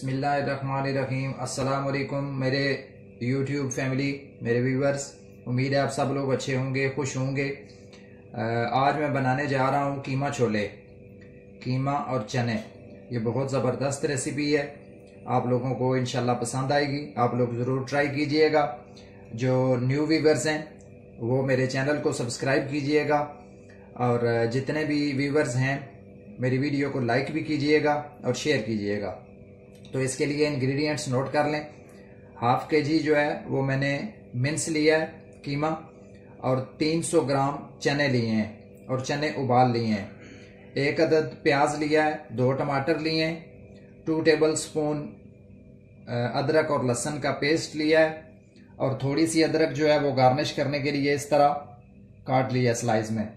अस्सलाम वालेकुम मेरे यूट्यूब फैमिली मेरे व्यूवर्स उम्मीद है आप सब लोग अच्छे होंगे, खुश होंगे। आज मैं बनाने जा रहा हूँ कीमा छोले, कीमा और चने। ये बहुत ज़बरदस्त रेसिपी है। आप लोगों को इनशाला पसंद आएगी। आप लोग ज़रूर ट्राई कीजिएगा। जो न्यू व्यूवर्स हैं, वो मेरे चैनल को सब्सक्राइब कीजिएगा। और जितने भी व्यूवर्स हैं, मेरी वीडियो को लाइक भी कीजिएगा और शेयर कीजिएगा। तो इसके लिए इंग्रेडिएंट्स नोट कर लें। हाफ़ के जी जो है, वो मैंने मिन्स लिया है, कीमा, और 300 ग्राम चने लिए हैं, और चने उबाल लिए हैं। एक अदद प्याज लिया है, दो टमाटर लिए हैं टू टेबल स्पून अदरक और लहसन का पेस्ट लिया है, और थोड़ी सी अदरक जो है, वो गार्निश करने के लिए इस तरह काट लिया स्लाइस में।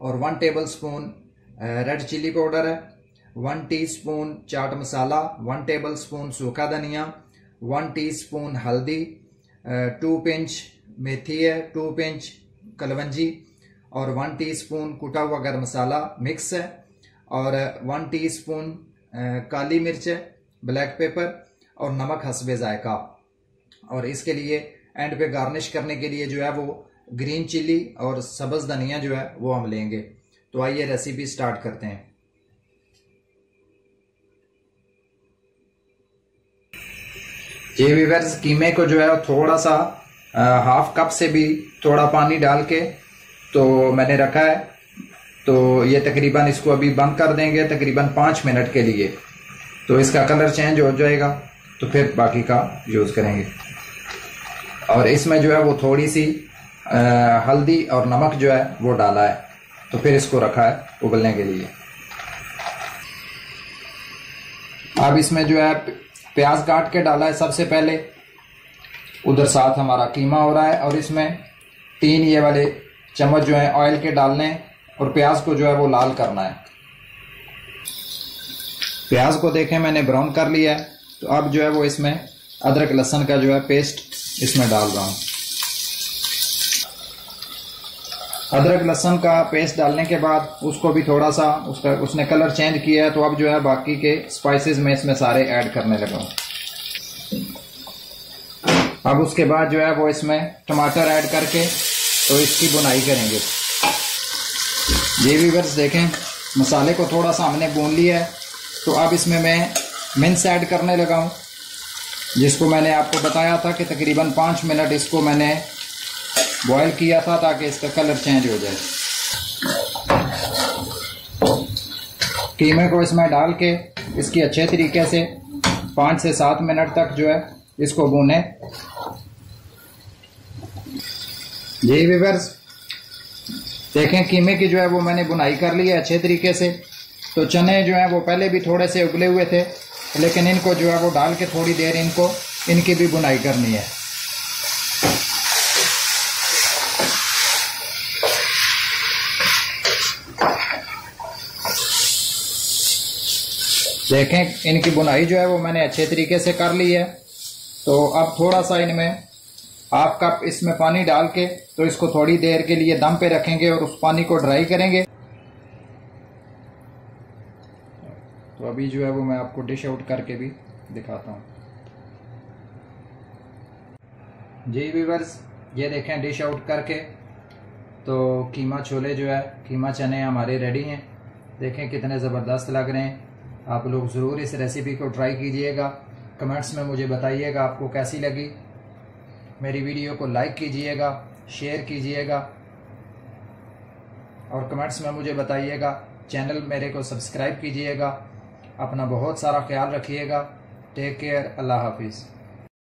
और one tablespoon red chilli powder है। One teaspoon chaat masala one tablespoon सूखा धनिया वन टीस्पून हल्दी टू पिंच मेथी है टू पिंच कलवंजी और वन टीस्पून कुटा हुआ गर्म मसाला मिक्स है, और वन टीस्पून काली मिर्च है ब्लैक पेपर और नमक हसबे जायका। और इसके लिए एंड पे गार्निश करने के लिए जो है वो ग्रीन चिली और सब्ज धनिया जो है वो हम लेंगे। तो आइए रेसिपी स्टार्ट करते हैं। ये वीवर्स कीमे को जो है थोड़ा सा हाफ़ कप से भी थोड़ा पानी डाल के तो मैंने रखा है। तो ये तकरीबन इसको अभी बंद कर देंगे तकरीबन पाँच मिनट के लिए। तो इसका कलर चेंज हो जाएगा तो फिर बाकी का यूज़ करेंगे। और इसमें जो है वो थोड़ी सी आ, हल्दी और नमक जो है वो डाला है। तो फिर इसको रखा है उबलने के लिए। अब इसमें जो है प्याज काट के डाला है सबसे पहले। उधर साथ हमारा कीमा हो रहा है और इसमें तीन ये वाले चम्मच जो है ऑयल के डालने और प्याज को जो है वो लाल करना है। प्याज को देखें, मैंने ब्राउन कर लिया है। तो अब जो है वो इसमें अदरक लहसन का जो है पेस्ट इसमें डाल रहा हूँ। अदरक, लहसन का पेस्ट डालने के बाद उसको भी थोड़ा सा, उसका, उसने कलर चेंज किया है तो अब जो है बाकी के स्पाइसेस में इसमें सारे ऐड करने लगा अब उसके बाद जो है वो इसमें टमाटर ऐड करके तो इसकी बुनाई करेंगे। ये भी वर्स देखें, मसाले को थोड़ा सा हमने भून लिया है तो अब इसमें मैं मिन्स ऐड करने लगा हूँ, जिसको मैंने आपको बताया था कि तकरीबन पाँच मिनट इसको मैंने बॉयल किया था ताकि इसका कलर चेंज हो जाए। कीमे को इसमें डाल के इसकी अच्छे तरीके से पाँच से सात मिनट तक जो है इसको भूने। जी विवर्स देखें कीमे की जो है वो मैंने बुनाई कर ली है अच्छे तरीके से। तो चने जो है वो पहले भी थोड़े से उबले हुए थे, लेकिन इनको जो है वो डाल के थोड़ी देर इनको, इनकी भी बुनाई करनी है। देखें, इनकी बुनाई जो है वो मैंने अच्छे तरीके से कर ली है। तो अब थोड़ा सा इनमें हाफ़ कप इसमें पानी डाल के तो इसको थोड़ी देर के लिए दम पे रखेंगे और उस पानी को ड्राई करेंगे। तो अभी जो है वो मैं आपको डिश आउट करके भी दिखाता हूँ। जी वीवर्स ये देखें डिश आउट करके। तो कीमा छोले जो है, कीमा चने हमारे रेडी हैं। देखें कितने ज़बरदस्त लग रहे हैं। आप लोग ज़रूर इस रेसिपी को ट्राई कीजिएगा। कमेंट्स में मुझे बताइएगा आपको कैसी लगी। मेरी वीडियो को लाइक कीजिएगा शेयर कीजिएगा। और कमेंट्स में मुझे बताइएगा चैनल मेरे को सब्सक्राइब कीजिएगा। अपना बहुत सारा ख्याल रखिएगा। टेक केयर अल्लाह हाफिज़